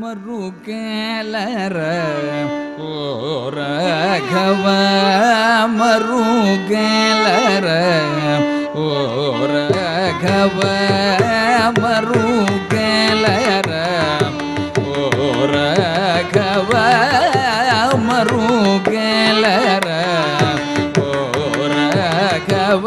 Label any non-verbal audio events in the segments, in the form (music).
மருகேலர ஓரகவ மருகேலர ஓரகவ மருகேலர ஓரகவ மருகேலர ஓரகவ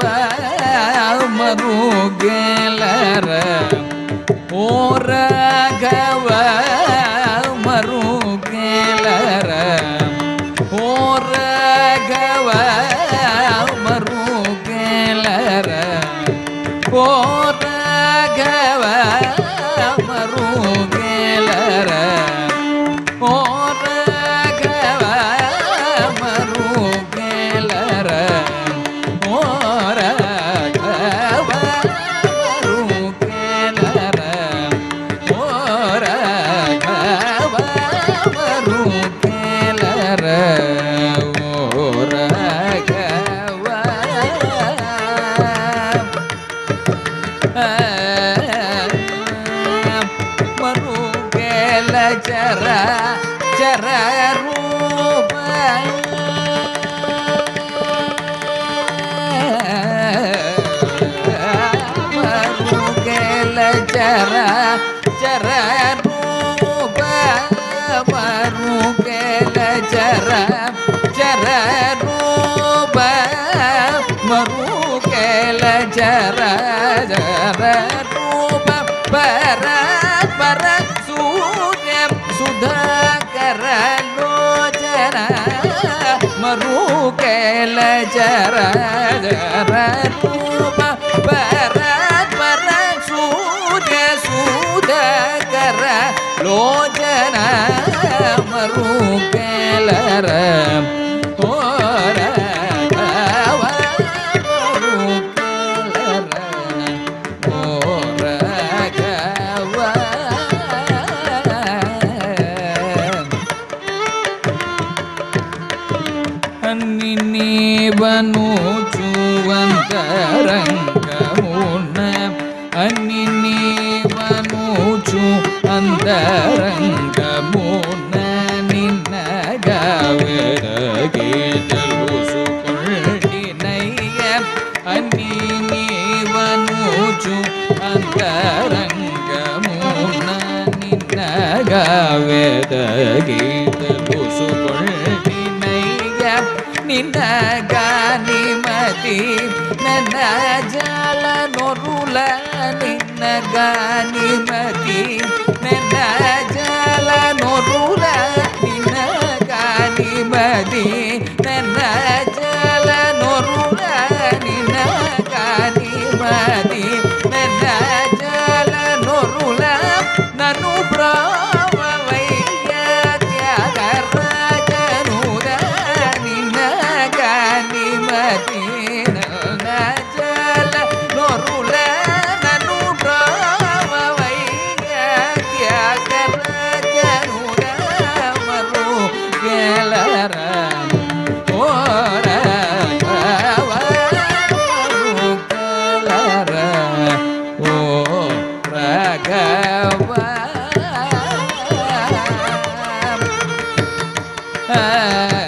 चर चर रूप मरुगल चर चर रूप मरुगल चर चर रूप मरुगल चर चर रूप पर जर लोचर मरू कैल जर जर कल జీవనూచువంతరంగమున అన్ని నీవనూచు అంతరంగమున నిన్నగవేదగేతలుసుకొల్డినయ్య అన్ని నీవనూచు అంతరంగమున నిన్నగవేదగీత ನೆನಜಲ ನೊರುಲ ನಿನ್ನ ಗಾನಿಮತಿ ನೆನಜಲ ನೊರುಲ Ah. (laughs)